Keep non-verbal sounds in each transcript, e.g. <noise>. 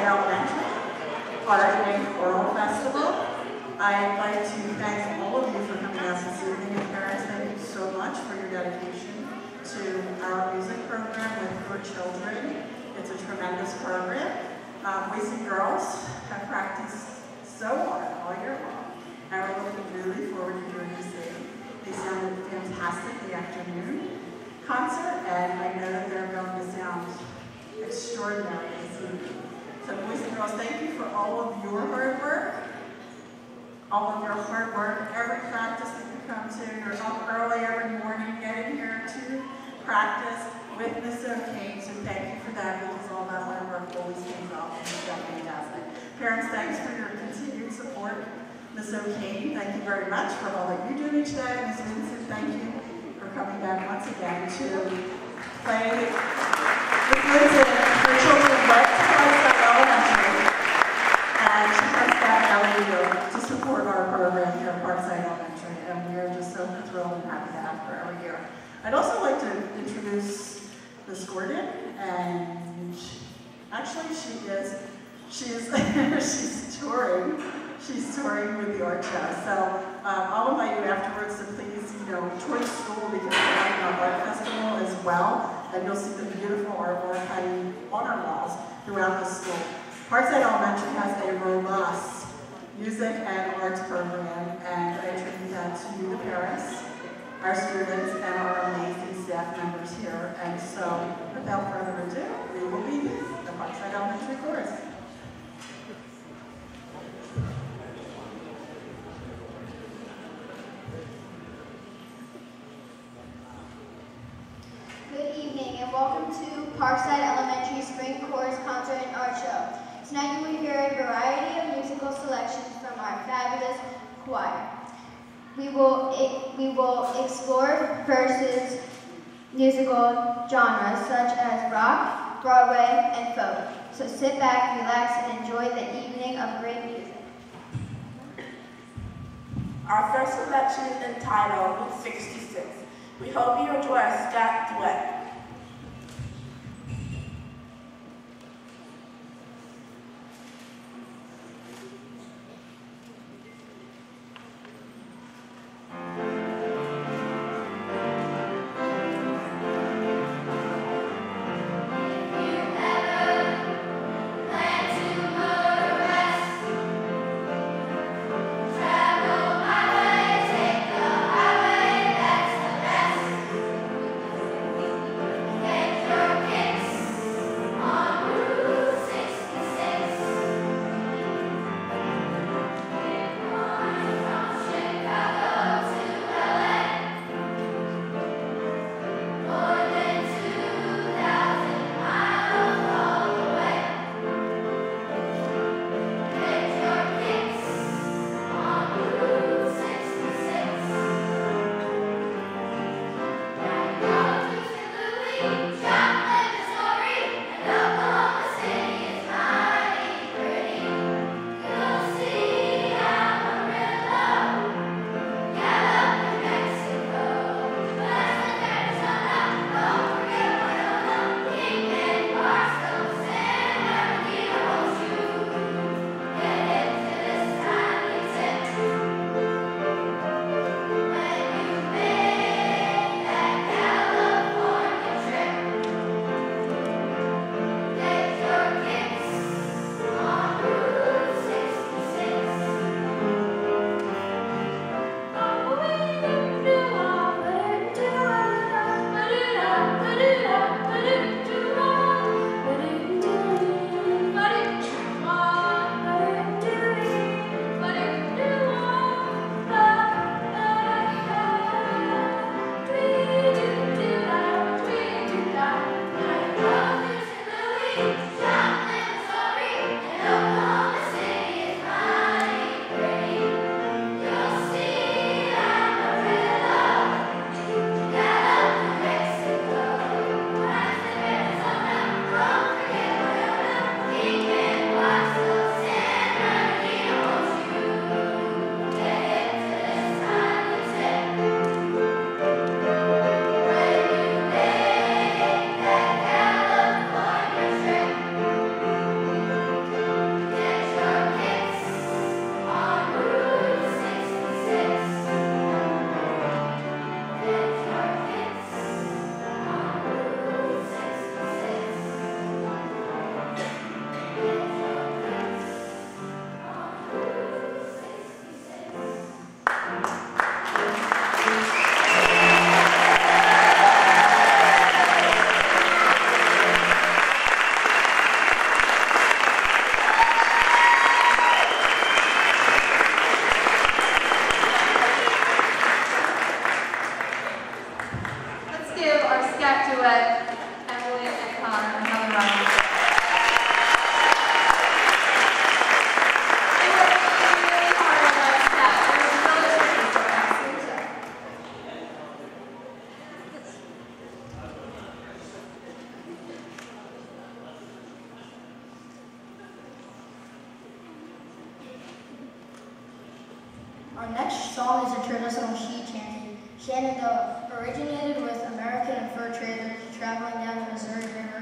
Parkside Elementary, our Big Choral Festival. I'd like to thank all of you for coming out this evening, and parents, thank you so much for your dedication to our music program with your children. It's a tremendous program. Um, and girls have practiced so hard all year long, and we're looking really forward to hearing you sing. They sounded fantastic the afternoon concert, and I know that they're going to sound extraordinary this evening. Boys and girls, thank you for all of your hard work, all of your hard work, every practice that you come to. You're up early every morning getting here to practice with Miss O'Kane, so thank you for that because all that hard work always pays off and it's fantastic. Parents, thanks for your continued support. Ms. O'Kane, thank you very much for all that you do each day. Ms. Vincent, thank you for coming back once again to play with Vincent. Her children went to Parkside Elementary, and she comes back every year to support our program here at Parkside Elementary, and we are just so thrilled and happy to have her every year. I'd also like to introduce Miss Gordon, and actually she is, she's, <laughs> she's touring she's touring with the art show. So um, I'll invite you afterwards to please, you know, tour the school because we're having our art festival as well. And you'll see the beautiful artwork hanging on our walls throughout the school. Parkside Elementary has a robust music and arts program, and I attribute that to the parents, our students, and our amazing staff members here. And so, without further ado, we will be the Parkside Elementary Chorus. and welcome to Parkside Elementary Spring Chorus Concert and Art Show. Tonight you will hear a variety of musical selections from our fabulous choir. We will, we will explore verses musical genres such as rock, Broadway, and folk. So sit back, relax, and enjoy the evening of great music. Our first selection is entitled 66. We hope you enjoy our scat duet. Our next song is a traditional sea chanty. Shenandoah originated with American fur traders traveling down the Missouri River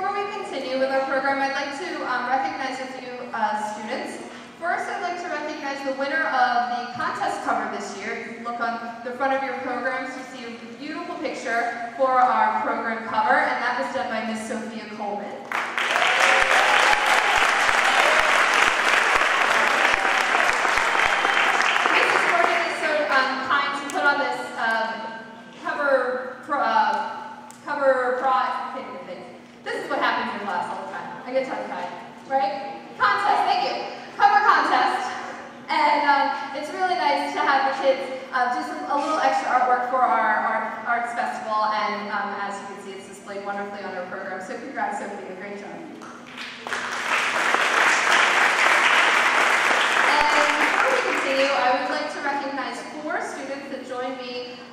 Before we continue with our program, I'd like to um, recognize a few uh, students. First, I'd like to recognize the winner of the contest cover this year. If you look on the front of your programs, you see a beautiful picture for our program cover, and that was done by Miss Sophia Coleman.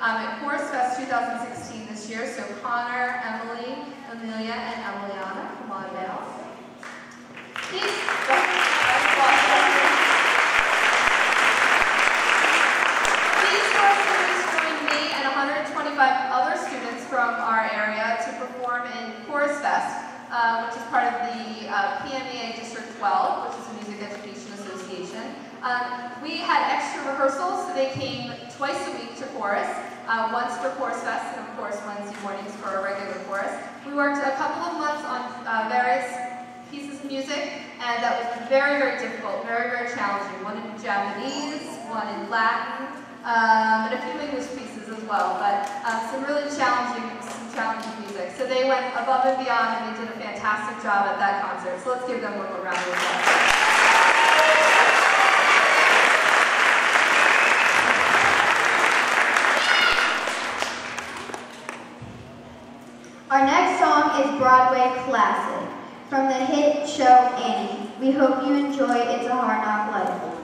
Um, at Chorus Fest 2016 this year. So Connor, Emily, Amelia, and Emiliana. On down. These, students joined me and 125 other students from our area to perform in Chorus Fest, uh, which is part of the uh, PMEA District 12, which is a music education association. Um, we had extra rehearsals, so they came twice a week to chorus, uh, once for Chorus Fest and of course Wednesday mornings for our regular chorus. We worked a couple of months on uh, various pieces of music, and that was very, very difficult, very, very challenging. One in Japanese, one in Latin, um, and a few English pieces as well, but uh, some really challenging, some challenging music. So they went above and beyond, and they did a fantastic job at that concert. So let's give them more round of applause. Our next song is Broadway Classic from the hit show Annie. We hope you enjoy It's a Hard Knock Life.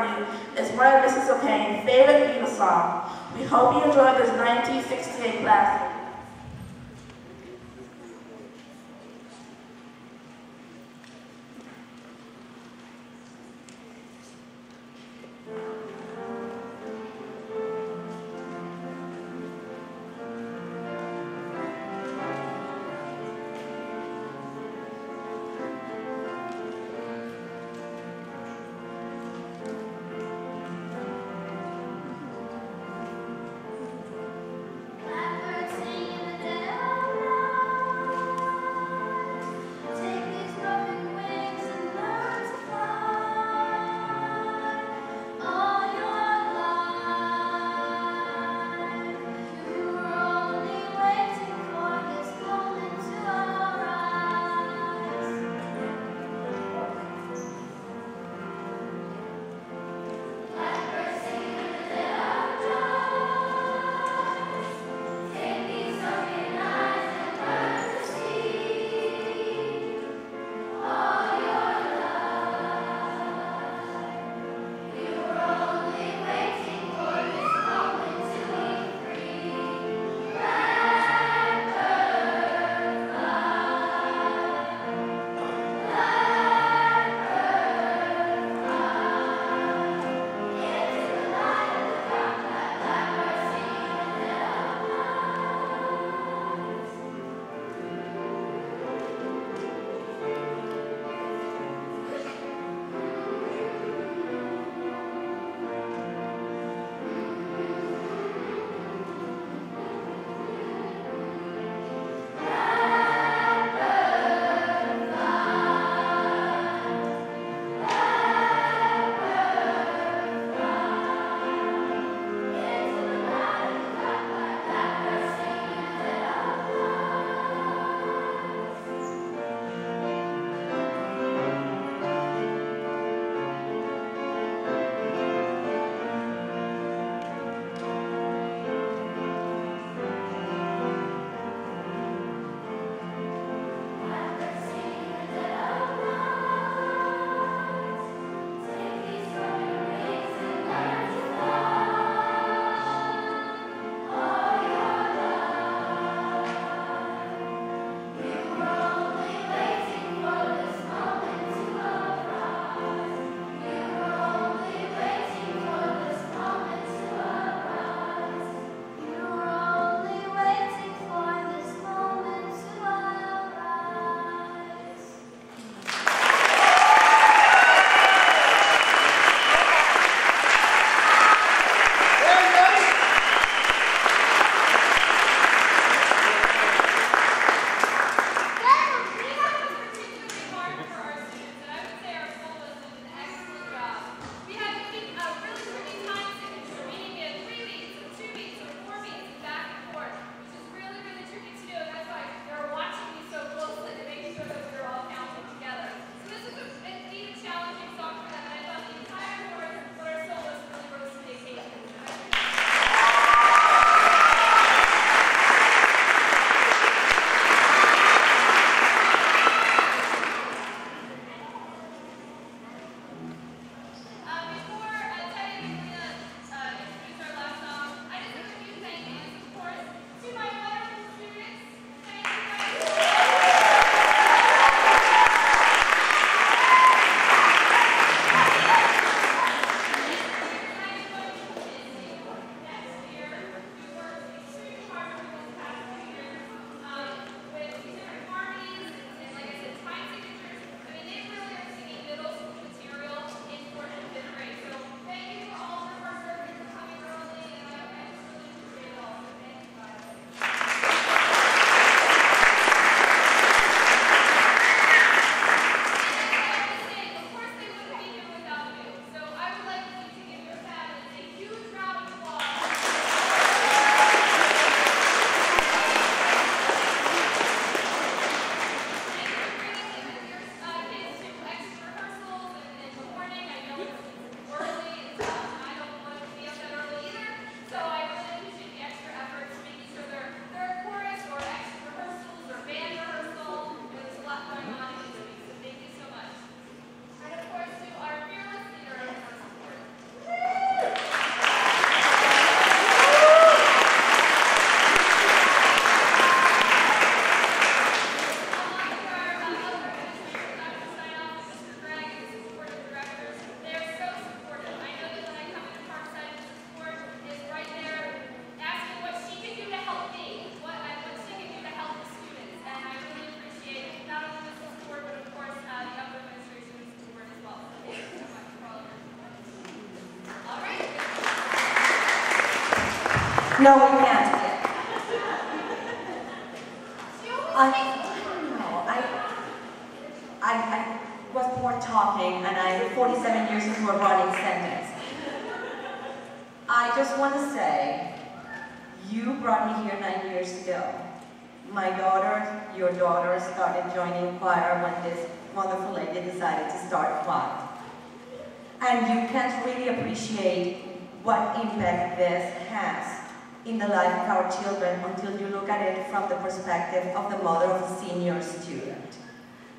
Paul is one of Mrs. O'Kane's favorite Beatles songs. We hope you enjoy this 1968 classic. No, we can't. I, I. I, I, I was born talking, and I'm 47 years into a running sentence. I just want to say, you brought me here nine years ago. My daughter, your daughter, started joining choir when this wonderful lady decided to start choir. And you can't really appreciate what impact this has in the life of our children until you look at it from the perspective of the mother of a senior student.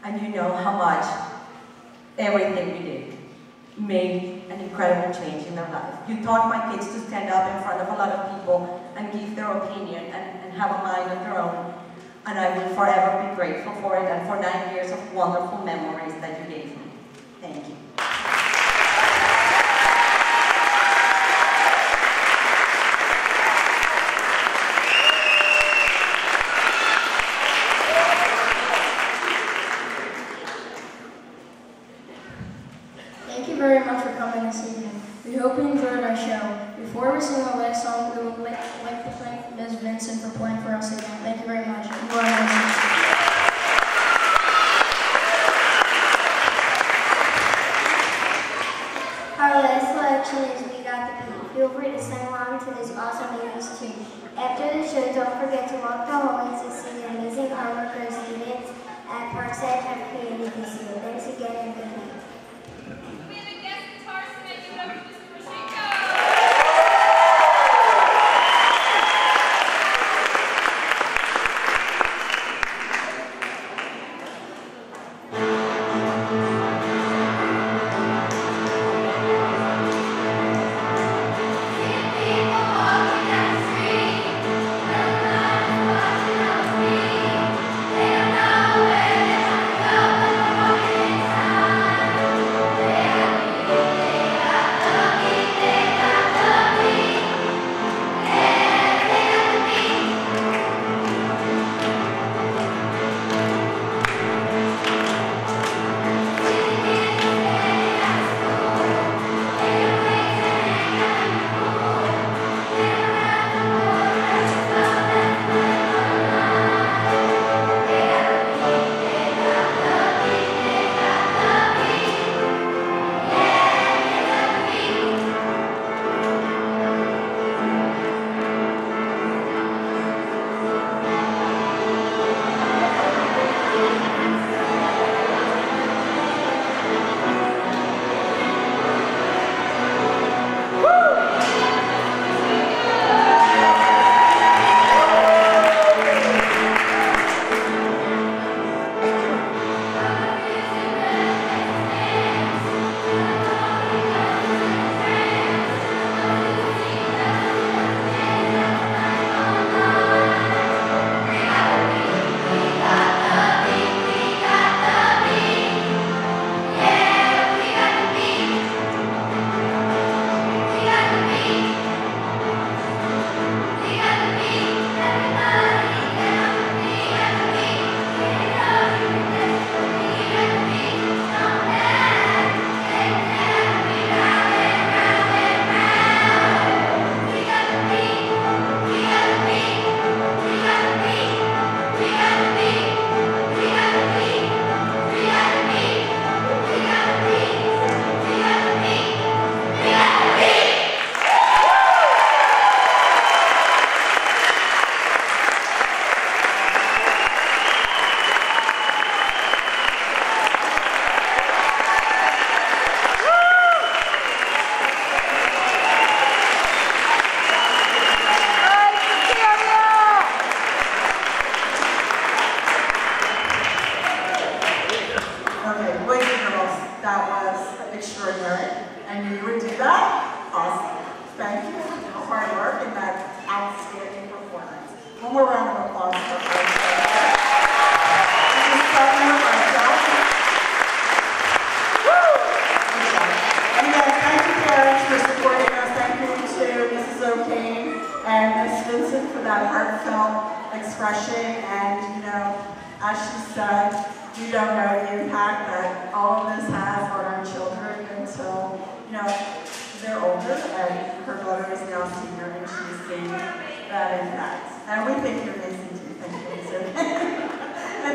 And you know how much everything we did made an incredible change in their life. You taught my kids to stand up in front of a lot of people and give their opinion and, and have a mind of their own. And I will forever be grateful for it and for nine years of wonderful memories that you gave me. Thank you. Thank you very much for coming this evening. We hope you enjoyed our show. Before we sing our last song, we would like, like to thank Ms. Vincent for playing for us again. Thank you very much. You are amazing. Our last selection is We Got the Beat. Feel free to sing along to this awesome 80s tune. After the show, don't see the amazing art workers students at Parkside have created this year. Thanks again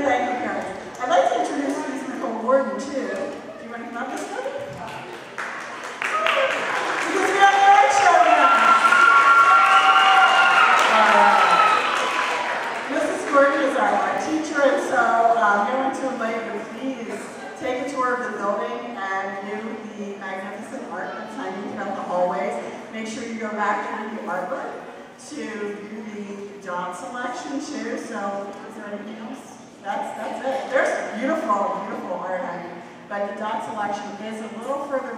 thank you, Karen. I'd like to introduce musical warden too. Do you want to come up this way? Because we have the art show now. Mrs. Gordon is our art teacher, and so um, we want to invite you to please take a tour of the building and view the magnificent art that's hanging throughout the hallways. Make sure you go back to the artwork to view the John selection too. So, is there anything else? That's that's it. There's some beautiful, beautiful art hanging, but the dot selection is a little further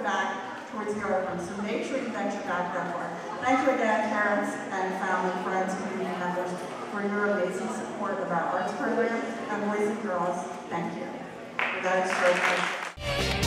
art room. So make sure you venture back that far. Thank you again, parents and family, friends, community members, for your amazing support of our arts program. And boys and girls, thank you. That is so much.